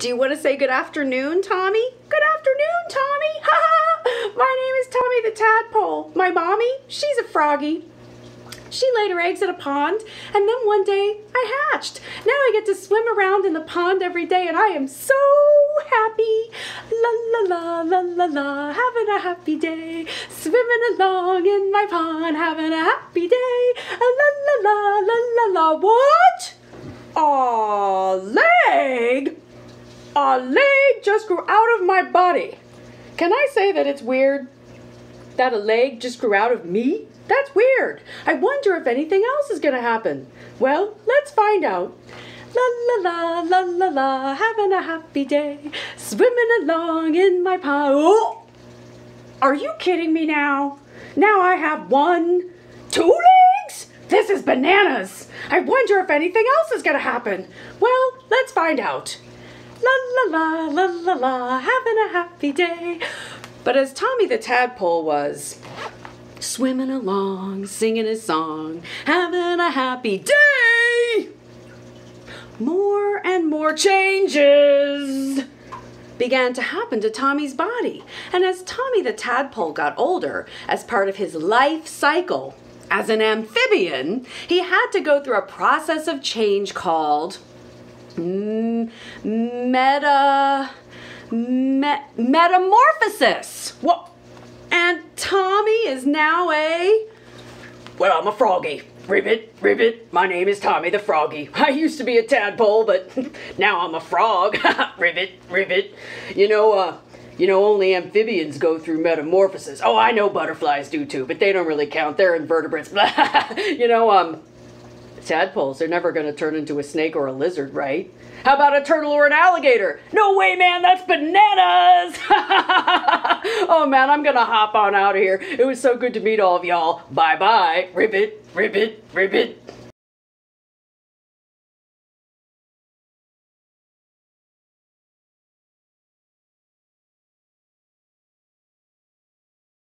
Do you want to say good afternoon, Tommy? Good afternoon, Tommy. Ha ha. My name is Tommy the Tadpole. My mommy, she's a froggy. She laid her eggs in a pond, and then one day I hatched. Now I get to swim around in the pond every day, and I am so happy. La la la la la la, having a happy day. Swimming along in my pond, having a happy day. La la la la la la. What? A leg? A leg just grew out of my body. Can I say that it's weird that a leg just grew out of me? That's weird. I wonder if anything else is going to happen. Well, let's find out. La la la la la la, having a happy day, swimming along in my pond. Oh! Are you kidding me now? Now I have one, two legs? This is bananas. I wonder if anything else is going to happen. Well, let's find out. La la la la la la, having a happy day. But as Tommy the Tadpole was swimming along, singing his song, having a happy day. More and more changes began to happen to Tommy's body. And as Tommy the tadpole got older, as part of his life cycle as an amphibian, he had to go through a process of change called meta me, metamorphosis. What? And Tommy is now a. Well, I'm a froggy. Ribbit, ribbit. My name is Tommy the Froggy. I used to be a tadpole, but now I'm a frog. ribbit, ribbit. You know, uh, you know, only amphibians go through metamorphosis. Oh, I know butterflies do too, but they don't really count. They're invertebrates. you know, um, tadpoles, they're never going to turn into a snake or a lizard, right? How about a turtle or an alligator? No way, man, that's bananas! oh man, I'm gonna hop on out of here. It was so good to meet all of y'all. Bye bye. Ribbit, ribbit, ribbit.